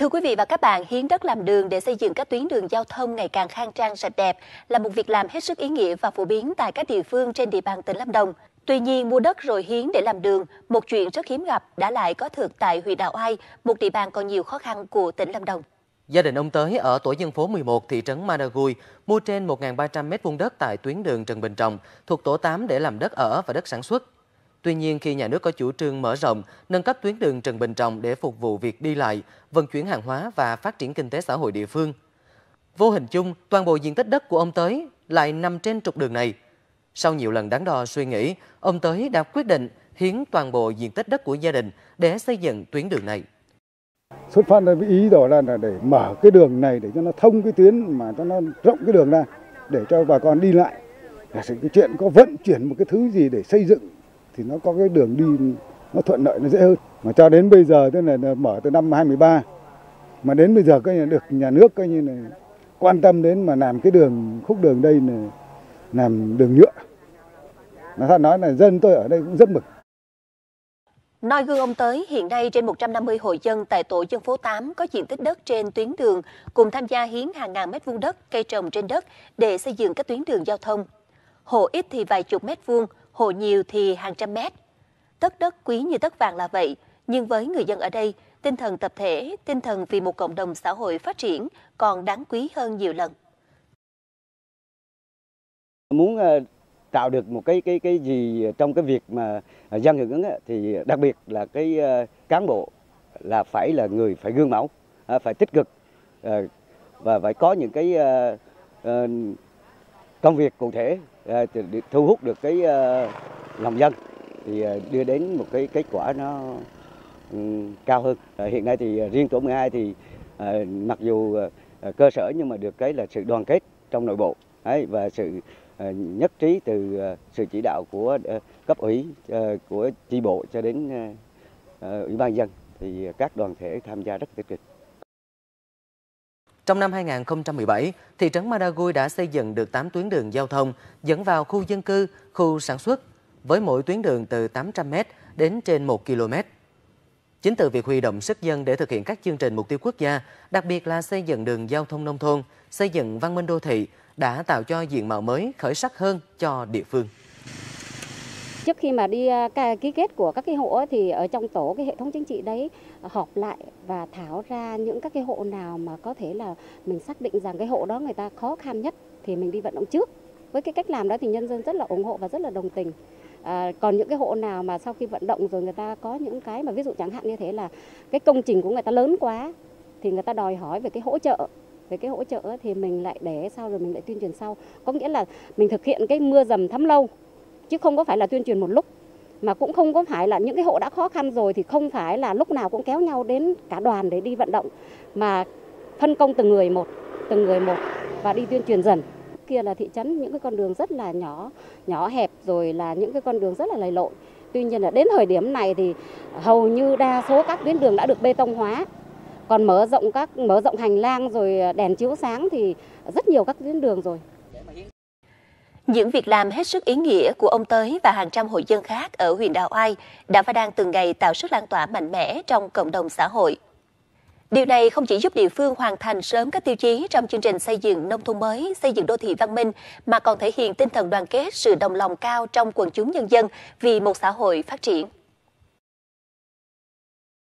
thưa quý vị và các bạn, hiến đất làm đường để xây dựng các tuyến đường giao thông ngày càng khang trang sạch đẹp là một việc làm hết sức ý nghĩa và phổ biến tại các địa phương trên địa bàn tỉnh Lâm Đồng. Tuy nhiên, mua đất rồi hiến để làm đường, một chuyện rất hiếm gặp đã lại có thực tại huyện Đạo Ai, một địa bàn còn nhiều khó khăn của tỉnh Lâm Đồng. Gia đình ông Tới ở tổ dân phố 11 thị trấn Madagui mua trên 1.300 m2 đất tại tuyến đường Trần Bình Trọng thuộc tổ 8 để làm đất ở và đất sản xuất. Tuy nhiên, khi nhà nước có chủ trương mở rộng, nâng cấp tuyến đường Trần Bình Trọng để phục vụ việc đi lại, vận chuyển hàng hóa và phát triển kinh tế xã hội địa phương. Vô hình chung, toàn bộ diện tích đất của ông Tới lại nằm trên trục đường này. Sau nhiều lần đắn đo suy nghĩ, ông Tới đã quyết định hiến toàn bộ diện tích đất của gia đình để xây dựng tuyến đường này. Xuất phát là ý đó là để mở cái đường này để cho nó thông cái tuyến mà cho nó rộng cái đường ra để cho bà con đi lại. Là sự cái chuyện có vận chuyển một cái thứ gì để xây dựng thì nó có cái đường đi nó thuận lợi nó dễ hơn. Mà cho đến bây giờ tức là mở từ năm 2013 mà đến bây giờ coi như được nhà nước coi như là quan tâm đến mà làm cái đường khúc đường đây là làm đường nhựa. Nó thật nói là dân tôi ở đây cũng rất mực Noi gương ông tới, hiện nay trên 150 hội dân tại tổ dân phố 8 có diện tích đất trên tuyến đường cùng tham gia hiến hàng ngàn mét vuông đất, cây trồng trên đất để xây dựng các tuyến đường giao thông. Hộ ít thì vài chục mét vuông, hộ nhiều thì hàng trăm mét. Tất đất quý như tất vàng là vậy, nhưng với người dân ở đây, tinh thần tập thể, tinh thần vì một cộng đồng xã hội phát triển còn đáng quý hơn nhiều lần. Muốn ờ, tạo được một cái cái cái gì trong cái việc mà dân hưởng ứng thì đặc biệt là cái ờ, cán bộ là phải là người phải gương mẫu, ờ, phải tích cực và phải có những cái công việc cụ thể Ờ, thu hút được cái ờ, lòng dân thì ờ, đưa đến một cái kết quả nó ừ, cao hơn. Hiện nay thì riêng tổ 12 thì mặc dù cơ sở nhưng mà được cái là sự đoàn kết trong nội bộ ấy, và sự nhất trí từ sự chỉ đạo của cấp ủy của chi bộ cho đến ủy ban dân thì các đoàn thể tham gia rất tích cực. Trong năm 2017, thị trấn Madagui đã xây dựng được 8 tuyến đường giao thông dẫn vào khu dân cư, khu sản xuất, với mỗi tuyến đường từ 800m đến trên 1 km. Chính từ việc huy động sức dân để thực hiện các chương trình mục tiêu quốc gia, đặc biệt là xây dựng đường giao thông nông thôn, xây dựng văn minh đô thị, đã tạo cho diện mạo mới khởi sắc hơn cho địa phương. Trước khi mà đi à, ký kết của các cái hộ thì ở trong tổ cái hệ thống chính trị đấy à, họp lại và tháo ra những các cái hộ nào mà có thể là mình xác định rằng cái hộ đó người ta khó khăn nhất thì mình đi vận động trước. Với cái cách làm đó thì nhân dân rất là ủng hộ và rất là đồng tình. À, còn những cái hộ nào mà sau khi vận động rồi người ta có những cái mà ví dụ chẳng hạn như thế là cái công trình của người ta lớn quá thì người ta đòi hỏi về cái hỗ trợ về cái hỗ trợ thì mình lại để sau rồi mình lại tuyên truyền sau có nghĩa là mình thực hiện cái mưa dầm thấm lâu chứ không có phải là tuyên truyền một lúc. Mà cũng không có phải là những cái hộ đã khó khăn rồi thì không phải là lúc nào cũng kéo nhau đến cả đoàn để đi vận động. Mà phân công từng người một, từng người một và đi tuyên truyền dần. Kia là thị trấn, những cái con đường rất là nhỏ nhỏ hẹp, rồi là những cái con đường rất là lầy lội. Tuy nhiên là đến thời điểm này thì hầu như đa số các tuyến đường đã được bê tông hóa. Còn mở rộng các, mở rộng hành lang rồi đèn chiếu sáng thì rất nhiều các tuyến đường rồi những việc làm hết sức ý nghĩa của ông Tới và hàng trăm hội dân khác ở huyện Đào Ai đã và đang từng ngày tạo sức lan tỏa mạnh mẽ trong cộng đồng xã hội. Điều này không chỉ giúp địa phương hoàn thành sớm các tiêu chí trong chương trình xây dựng nông thôn mới, xây dựng đô thị văn minh, mà còn thể hiện tinh thần đoàn kết, sự đồng lòng cao trong quần chúng nhân dân vì một xã hội phát triển.